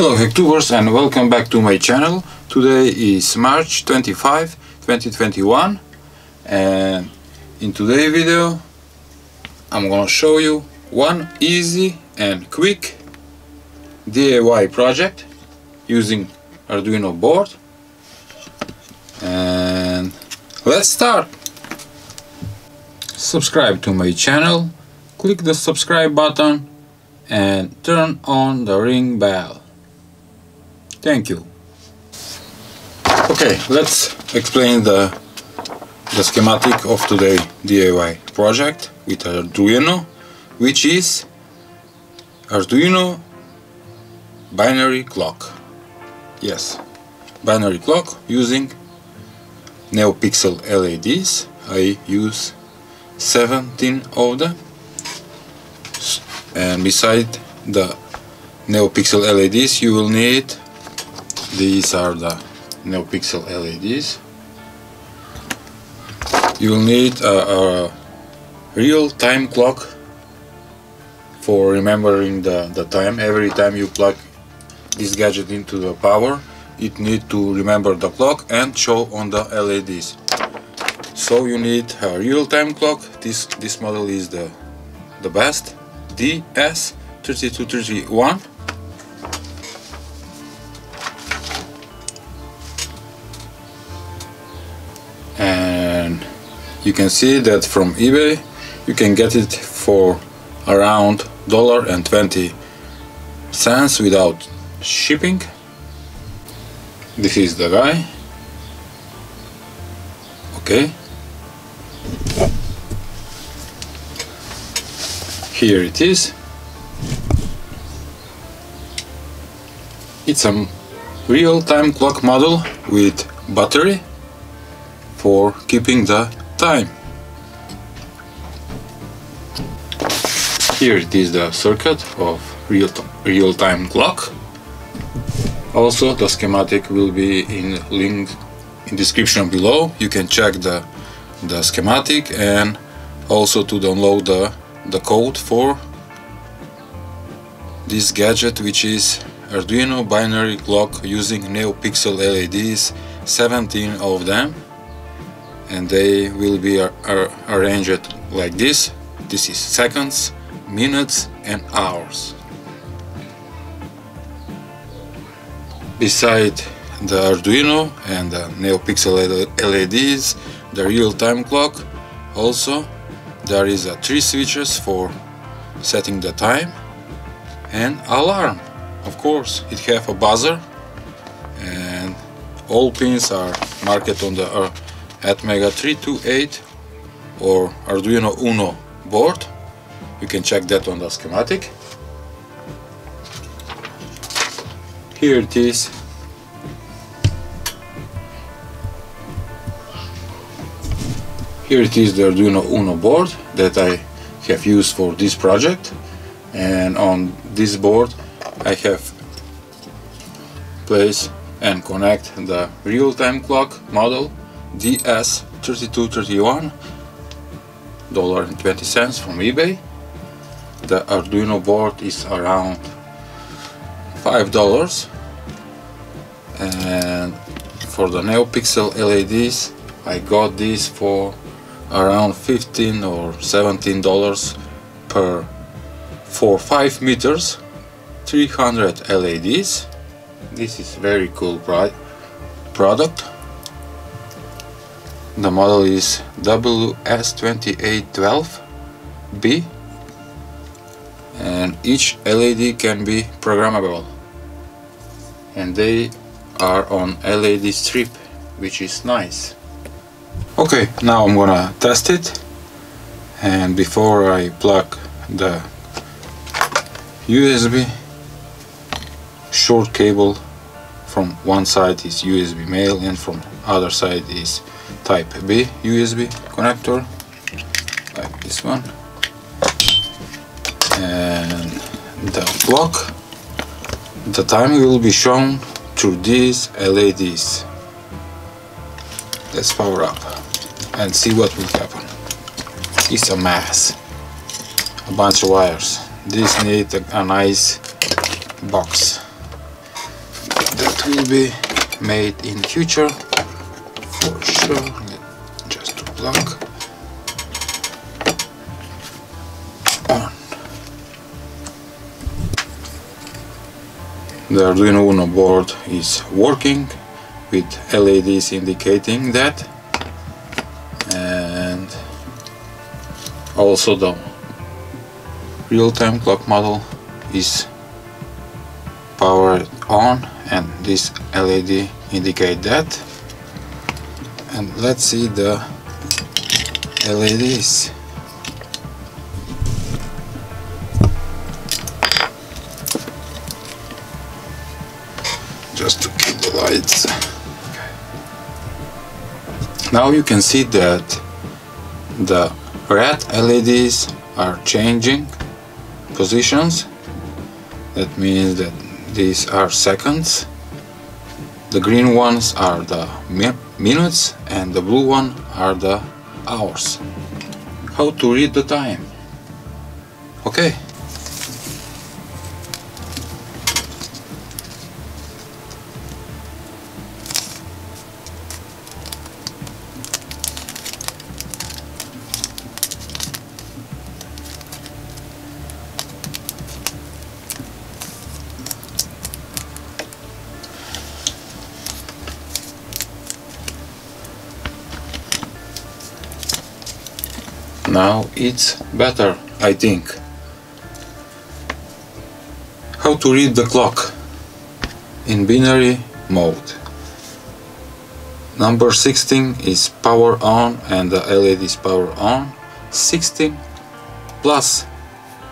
Hello Hacktubers and welcome back to my channel. Today is March 25, 2021 and in today's video I'm gonna show you one easy and quick DIY project using Arduino board and let's start. Subscribe to my channel, click the subscribe button and turn on the ring bell. Thank you. Okay, let's explain the, the schematic of today DIY project with Arduino, which is Arduino binary clock. Yes, binary clock using NeoPixel LEDs. I use 17 of them and beside the NeoPixel LEDs you will need these are the NeoPixel LEDs you will need a, a real time clock for remembering the, the time. Every time you plug this gadget into the power it need to remember the clock and show on the LEDs so you need a real-time clock. This this model is the the best. DS3231 you can see that from eBay you can get it for around dollar and 20 cents without shipping. This is the guy. Okay. Here it is. It's a real-time clock model with battery for keeping the time. Here it is the circuit of real-time clock. Also the schematic will be in link in description below. You can check the the schematic and also to download the the code for this gadget which is Arduino binary clock using NeoPixel LEDs 17 of them and they will be ar ar arranged like this. This is seconds minutes and hours. Beside the Arduino and the NeoPixel LEDs the real-time clock also there is a three switches for setting the time and alarm. Of course it have a buzzer and all pins are marked on the uh, uh, Atmega 328 or Arduino Uno board. You can check that on the schematic. Here it is. Here it is the Arduino Uno board that I have used for this project. And on this board I have placed and connect the real-time clock model DS3231 dollar and 20 cents from eBay. The Arduino board is around five dollars. And for the NeoPixel LEDs I got these for around 15 or 17 dollars per for 5 meters 300 LEDs this is very cool product the model is WS2812B and each LED can be programmable. And they are on LED strip which is nice. Okay now I'm gonna test it. And before I plug the USB short cable from one side is USB male and from other side is type B USB connector like this one and the clock the time will be shown through these LEDs let's power up and see what will happen. It's a mess. A bunch of wires. This needs a, a nice box. That will be made in future sure just to plug on. The Arduino Uno board is working with LEDs indicating that. And also the real-time clock model is powered on and this LED indicate that and let's see the LEDs just to keep the lights. Now you can see that the red LEDs are changing positions. That means that these are seconds. The green ones are the minutes and the blue one are the hours. How to read the time. Okay Now it's better, I think. How to read the clock in binary mode. Number 16 is power on and the LED is power on. 16 plus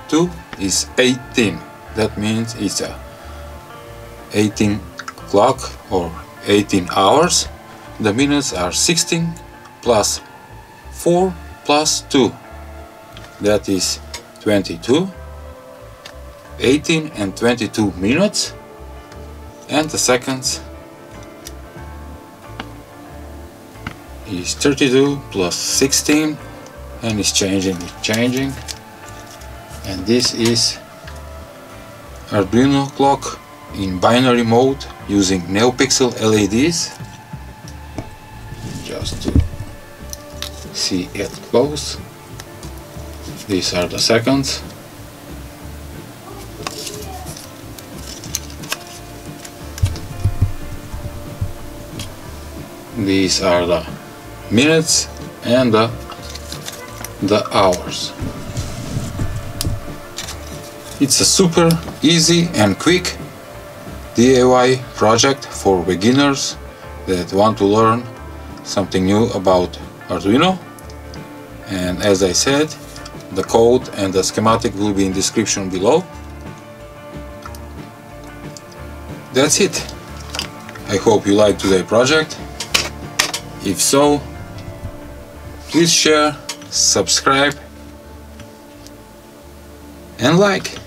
2 is 18. That means it's a 18 clock or 18 hours. The minutes are 16 plus 4 plus 2 that is 22 18 and 22 minutes. And the seconds is 32 plus 16 and it's changing it's changing. And this is Arduino clock in binary mode using NeoPixel LEDs just to see it close these are the seconds. These are the minutes and the, the hours. It's a super easy and quick DIY project for beginners that want to learn something new about Arduino and as I said the code and the schematic will be in description below. That's it. I hope you liked today's project. If so please share subscribe and like